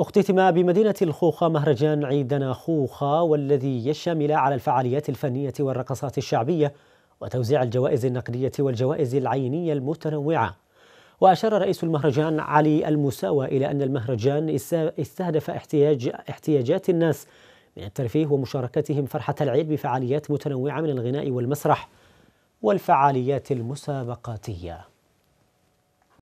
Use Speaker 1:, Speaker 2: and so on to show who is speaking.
Speaker 1: أختتم بمدينة الخوخة مهرجان عيدنا خوخة والذي يشمل على الفعاليات الفنية والرقصات الشعبية وتوزيع الجوائز النقدية والجوائز العينية المتنوعة. وأشار رئيس المهرجان علي المساوى إلى أن المهرجان استهدف احتياج احتياجات الناس من الترفيه ومشاركتهم فرحة العيد بفعاليات متنوعة من الغناء والمسرح والفعاليات المسابقاتية.